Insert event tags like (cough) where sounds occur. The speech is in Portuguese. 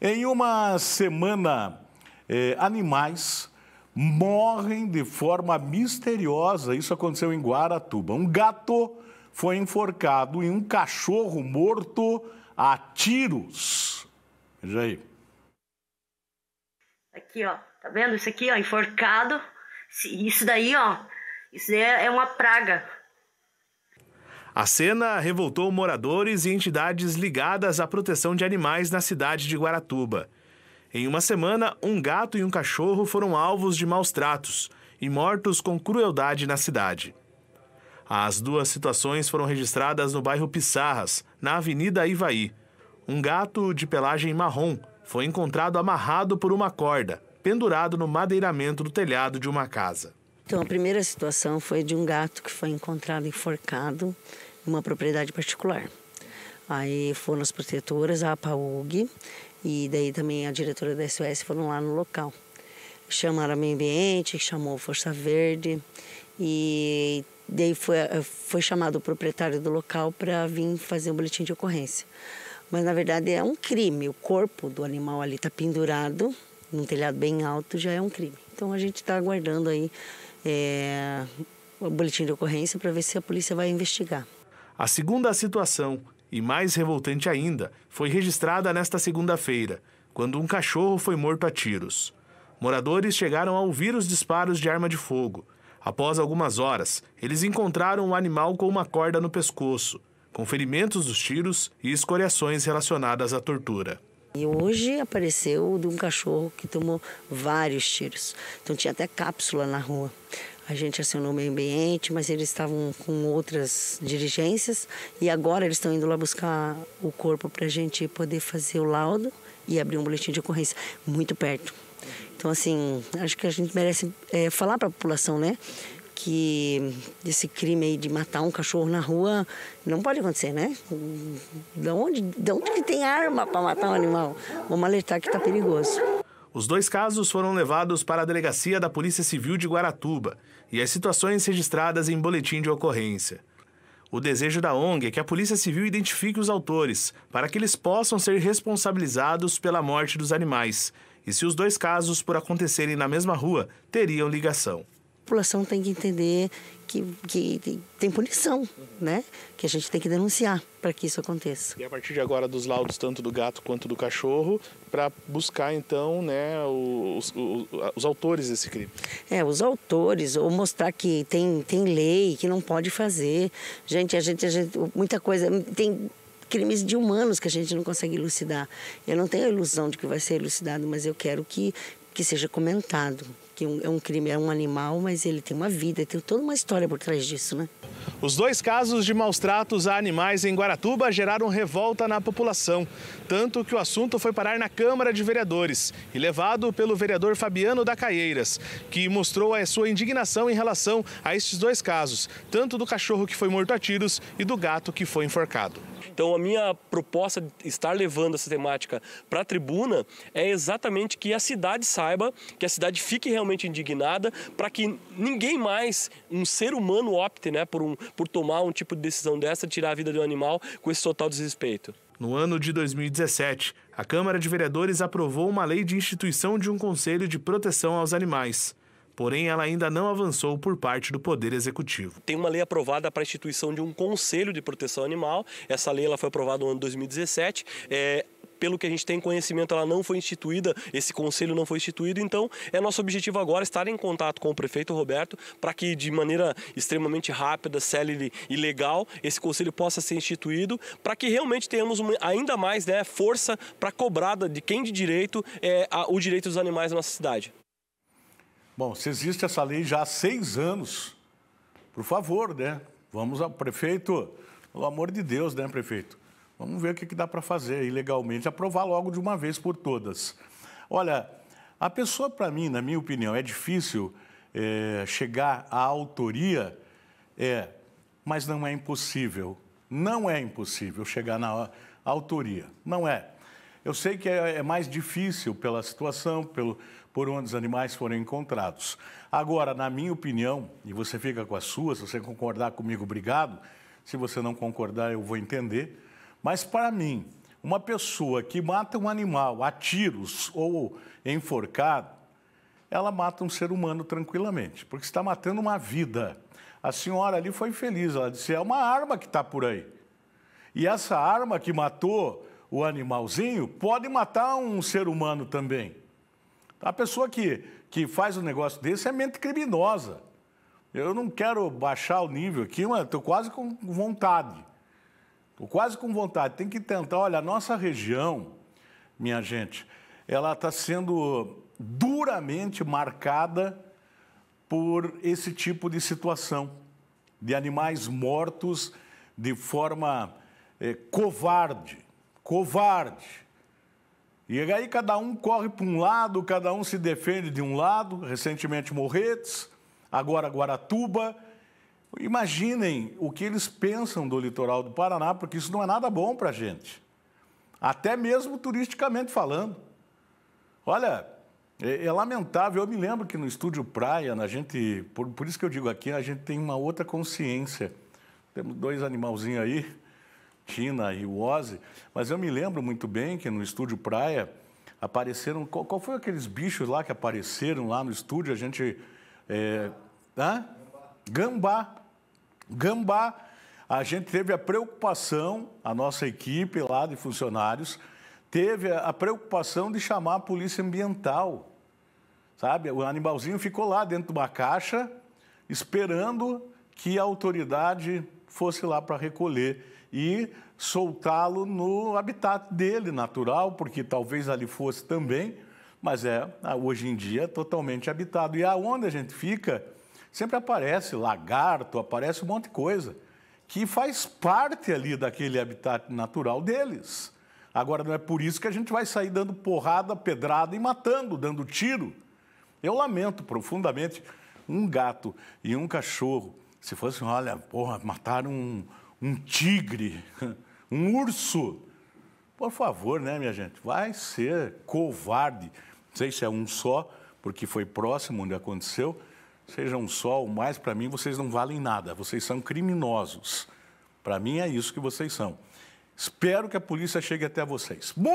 Em uma semana, eh, animais morrem de forma misteriosa. Isso aconteceu em Guaratuba. Um gato foi enforcado e um cachorro morto a tiros. Veja aí. Aqui, ó. Tá vendo? Isso aqui, ó, enforcado. Isso daí, ó. Isso daí é uma praga. A cena revoltou moradores e entidades ligadas à proteção de animais na cidade de Guaratuba. Em uma semana, um gato e um cachorro foram alvos de maus tratos e mortos com crueldade na cidade. As duas situações foram registradas no bairro Pissarras, na Avenida Ivaí. Um gato de pelagem marrom foi encontrado amarrado por uma corda, pendurado no madeiramento do telhado de uma casa. Então, a primeira situação foi de um gato que foi encontrado enforcado uma propriedade particular. Aí foram as protetoras, a APAUG e daí também a diretora da SOS foram lá no local. Chamaram a meio ambiente, chamou Força Verde e daí foi, foi chamado o proprietário do local para vir fazer um boletim de ocorrência. Mas na verdade é um crime, o corpo do animal ali está pendurado num telhado bem alto, já é um crime. Então a gente está aguardando aí é, o boletim de ocorrência para ver se a polícia vai investigar. A segunda situação, e mais revoltante ainda, foi registrada nesta segunda-feira, quando um cachorro foi morto a tiros. Moradores chegaram a ouvir os disparos de arma de fogo. Após algumas horas, eles encontraram o animal com uma corda no pescoço, com ferimentos dos tiros e escoriações relacionadas à tortura. E hoje apareceu de um cachorro que tomou vários tiros. Então tinha até cápsula na rua. A gente acionou o meio ambiente, mas eles estavam com outras diligências e agora eles estão indo lá buscar o corpo para a gente poder fazer o laudo e abrir um boletim de ocorrência muito perto. Então, assim, acho que a gente merece é, falar para a população, né? Que esse crime aí de matar um cachorro na rua não pode acontecer, né? De onde, de onde que tem arma para matar um animal? Vamos alertar que está perigoso. Os dois casos foram levados para a delegacia da Polícia Civil de Guaratuba e as situações registradas em boletim de ocorrência. O desejo da ONG é que a Polícia Civil identifique os autores, para que eles possam ser responsabilizados pela morte dos animais, e se os dois casos, por acontecerem na mesma rua, teriam ligação. População tem que entender que, que tem punição, né? Que a gente tem que denunciar para que isso aconteça. E a partir de agora dos laudos tanto do gato quanto do cachorro, para buscar então, né, os, os, os, autores desse crime. É, os autores ou mostrar que tem tem lei que não pode fazer. Gente, a gente, a gente muita coisa tem crimes de humanos que a gente não consegue elucidar. Eu não tenho a ilusão de que vai ser elucidado, mas eu quero que que seja comentado, que é um crime, é um animal, mas ele tem uma vida, tem toda uma história por trás disso, né? Os dois casos de maus tratos a animais em Guaratuba geraram revolta na população, tanto que o assunto foi parar na Câmara de Vereadores e levado pelo vereador Fabiano da Caieiras, que mostrou a sua indignação em relação a estes dois casos, tanto do cachorro que foi morto a tiros e do gato que foi enforcado. Então, a minha proposta de estar levando essa temática para a tribuna é exatamente que a cidade saiba, que a cidade fique realmente indignada, para que ninguém mais, um ser humano, opte né, por, um, por tomar um tipo de decisão dessa, tirar a vida de um animal com esse total desrespeito. No ano de 2017, a Câmara de Vereadores aprovou uma lei de instituição de um Conselho de Proteção aos Animais porém ela ainda não avançou por parte do Poder Executivo. Tem uma lei aprovada para a instituição de um Conselho de Proteção Animal. Essa lei ela foi aprovada no ano 2017. É, pelo que a gente tem conhecimento, ela não foi instituída, esse conselho não foi instituído, então é nosso objetivo agora estar em contato com o prefeito Roberto para que de maneira extremamente rápida, célere e legal, esse conselho possa ser instituído, para que realmente tenhamos uma, ainda mais né, força para cobrada de quem de direito é a, o direito dos animais na nossa cidade. Bom, se existe essa lei já há seis anos, por favor, né? Vamos ao prefeito, pelo amor de Deus, né, prefeito? Vamos ver o que, que dá para fazer ilegalmente, aprovar logo de uma vez por todas. Olha, a pessoa, para mim, na minha opinião, é difícil é, chegar à autoria, é, mas não é impossível. Não é impossível chegar na autoria, não é. Eu sei que é, é mais difícil pela situação, pelo, por onde os animais foram encontrados. Agora, na minha opinião, e você fica com a sua, se você concordar comigo, obrigado. Se você não concordar, eu vou entender. Mas, para mim, uma pessoa que mata um animal a tiros ou enforcado, ela mata um ser humano tranquilamente, porque está matando uma vida. A senhora ali foi feliz, ela disse: é uma arma que está por aí. E essa arma que matou o animalzinho pode matar um ser humano também. A pessoa que, que faz um negócio desse é mente criminosa. Eu não quero baixar o nível aqui, mas estou quase com vontade. Quase com vontade. Tem que tentar. Olha, a nossa região, minha gente, ela está sendo duramente marcada por esse tipo de situação de animais mortos de forma é, covarde, covarde. E aí cada um corre para um lado, cada um se defende de um lado, recentemente Morretes, agora Guaratuba. Imaginem o que eles pensam do litoral do Paraná, porque isso não é nada bom para a gente, até mesmo turisticamente falando. Olha, é, é, lamentável, eu me lembro que no estúdio Praia, a gente, por, por isso que eu digo aqui, a gente tem uma outra consciência. Temos dois animalzinhos aí, Tina e o Ozzy, mas eu me lembro muito bem que no estúdio Praia apareceram. Qual, qual foi aqueles bichos lá que apareceram lá no estúdio? A gente. É, hã? Gambá. Gambá. A gente teve a preocupação, a nossa equipe lá de funcionários, teve a preocupação de chamar a polícia ambiental. Sabe? O animalzinho ficou lá dentro de uma caixa, esperando que a autoridade fosse lá para recolher e soltá-lo no habitat dele natural, porque talvez ali fosse também, mas é hoje em dia totalmente habitado. E aonde a gente fica, sempre aparece lagarto, aparece um monte de coisa que faz parte ali daquele habitat natural deles. Agora, não é por isso que a gente vai sair dando porrada, pedrada e matando, dando tiro. Eu lamento profundamente um gato e um cachorro. Se fosse, olha, porra, mataram um, um tigre, (laughs) um urso. Por favor, né, minha gente? Vai ser covarde. Não sei se é um só, porque foi próximo onde aconteceu. Seja um só ou mais, para mim vocês não valem nada. Vocês são criminosos. Para mim é isso que vocês são. Espero que a polícia chegue até vocês. Muito